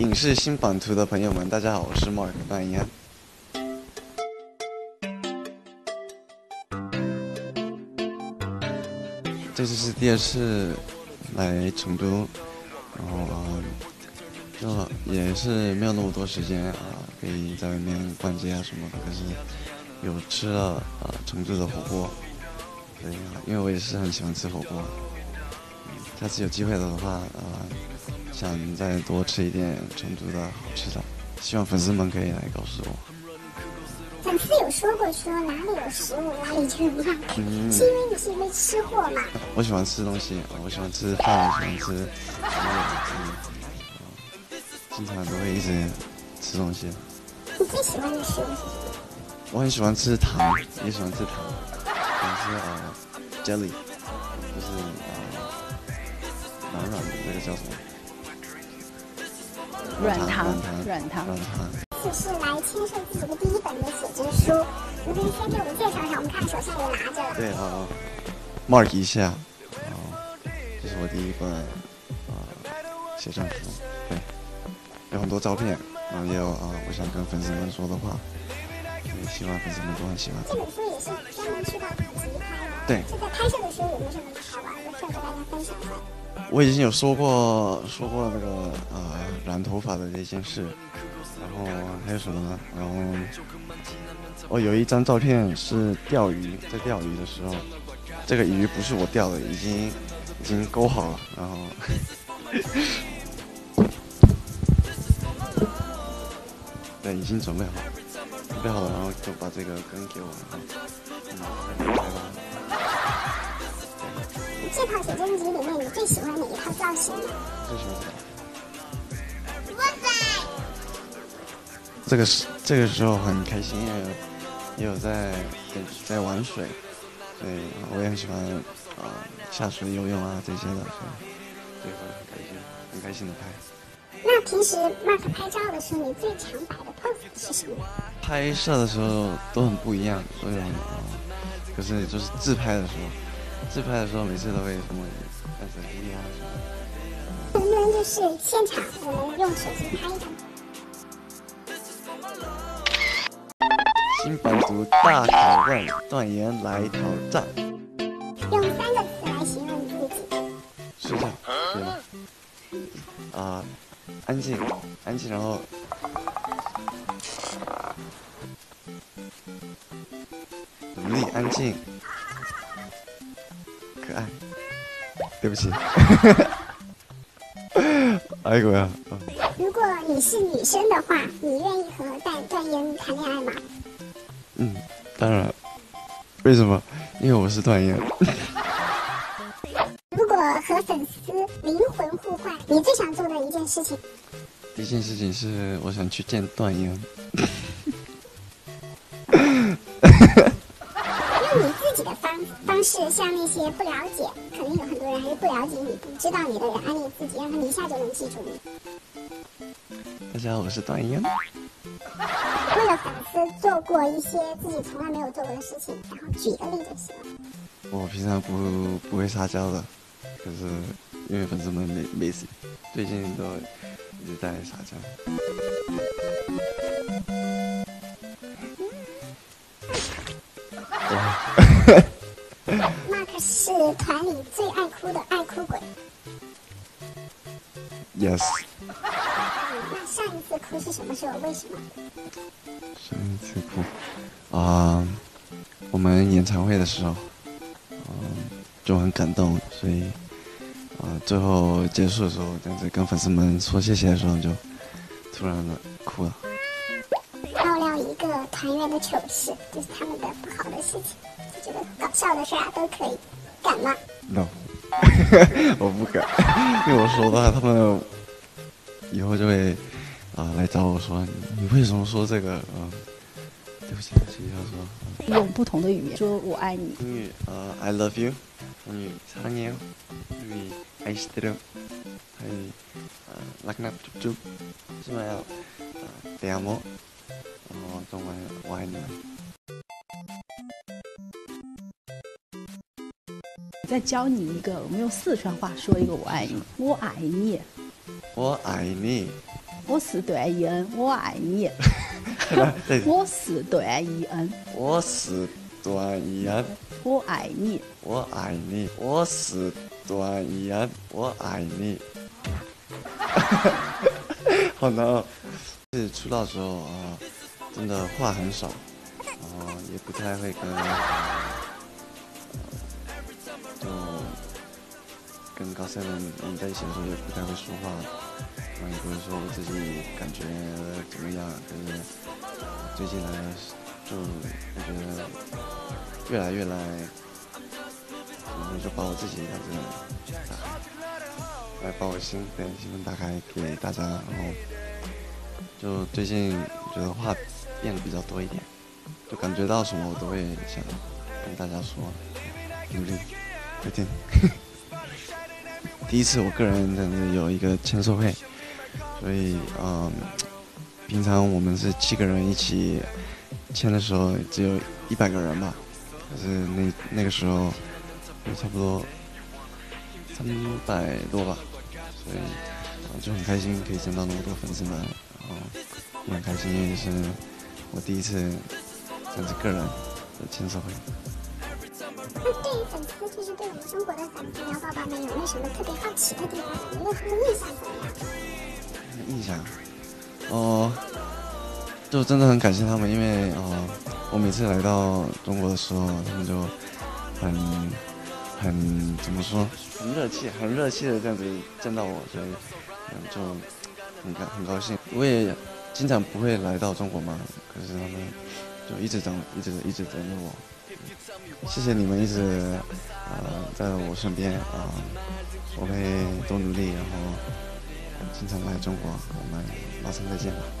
影视新版图的朋友们，大家好，我是 Mark 段延安。这次是第二次来成都，然后啊，就也是没有那么多时间啊，可以在外面逛街啊什么的，可是有吃了啊成都的火锅，对，因为我也是很喜欢吃火锅，下次有机会的话啊，想再多吃一点成都的好吃的，希望粉丝们可以来告诉我。粉丝有说过，说哪里有食物哪里就有浪，是因为你是一位吃货嘛？我喜欢吃东西，我喜欢吃饭，喜欢吃什么经常都会一直吃东西。你最喜欢的食物是什么？我很喜欢吃糖，也喜欢吃糖，喜欢吃呃 jelly，就是呃软软的那个叫什么？软糖，软糖，软糖。这是来签售自己的第一本的写真书，你可以先给我们介绍一下。我们看手上也拿着。对啊，mark 一下，啊，这是我第一本啊写真书，对，有很多照片，然后也有啊，我想跟粉丝们说的话，也希望粉丝们都很喜欢。这本书也是专门去到普吉拍的。对。就在拍摄的时候有没有什么好玩的事儿跟大家分享吗？我已经有说过说过那个呃染头发的这件事。然后还有什么呢？然后我有一张照片是钓鱼，在钓鱼的时候，这个鱼不是我钓的，已经已经钩好了。然后，对，已经准备好，准备好了，然后就把这个根给我。这套写真集里面，你最喜欢哪一套造型？最喜欢。这个是这个时候很开心，也有也有在在玩水，对，我也很喜欢啊下水游泳啊这些的，所以对，很开心，很开心的拍。那平时 Mark 拍照的时候，你最常摆的 pose 是什么？拍摄的时候都很不一样，都有啊，可是就是自拍的时候，自拍的时候每次都会什么按手机啊什么。能不能就是现场我们用手机拍一张？新版图大拷问，断言来挑战。用三个词来形容你自己。睡觉，对吗？啊，安静，安静，然后努力，安静，可爱。对不起。哎呦呀！如果你是女生的话，你愿意和段段言谈恋爱吗？嗯，当然。为什么？因为我是段燕。如果和粉丝灵魂互换，你最想做的一件事情？第一件事情是，我想去见段燕。方方式向那些不了解，肯定有很多人还是不了解你、不知道你的人安利自己，让他们一下就能记住你。大家好，我是段英。为了粉丝做过一些自己从来没有做过的事情，然后举个例就行了。我平常不不会撒娇的，可是因为粉丝们没没事，最近都一直在撒娇。是团里最爱哭的爱哭鬼。Yes。那上一次哭是什么时候？为什么？上一次哭啊，我们演唱会的时候，嗯，就很感动，所以啊，最后结束的时候，这样子跟粉丝们说谢谢的时候，就突然的哭了。爆料一个团员的糗事，就是他们的不好的事情，就觉得搞笑的事啊都可以，敢吗？No，我不敢，因为我说的话，他们以后就会。啊，来找我说，你为什么说这个？嗯，对不起，对不起，要说。用不同的语言说我爱你。英语，呃，I love you。英语，사랑해 요。 日语，爱してる。还有，呃，락나쭈쭈西班牙，呃，대아 모。 然后中文，我爱你。 再教你一个，我们用四川话说一个我爱你。我爱你。我爱你。我是段奕恩，我爱你。我是段奕恩，我是段奕恩，我爱你。我爱你。我是段奕恩，我爱你。好难哦！是出道时候啊，真的话很少，然后也不太会跟，就跟高三的人在一起的时候也不太会说话，然后也不会说我自己感觉怎么样。就是最近来，就我觉得越来越来，然后就把我自己的这种打开，来把我心对心门打开给大家，然后就最近觉得话变得比较多一点，就感觉到什么我都会想跟大家说，努力，再见。第一次我个人真的有一个签售会，所以嗯，平常我们是七个人一起签的时候只有一百个人吧，可是那那个时候就差不多三百多吧，所以啊就很开心可以见到那么多粉丝们，然后也很开心，因为是我第一次这样子个人的签售会。那对于粉丝，就是对我们中国的粉丝，苗宝宝们有没有什么特别好奇的地方？有没有他们印象怎么样？印象，哦，就真的很感谢他们，因为哦，我每次来到中国的时候，他们就很很怎么说，很热气，很热气的这样子见到我，所以嗯就很高很高兴。我也经常不会来到中国嘛，可是他们就一直等，一直一直等着我。谢谢你们一直呃在我身边啊、我会多努力，然后经常来中国，我们马上再见吧。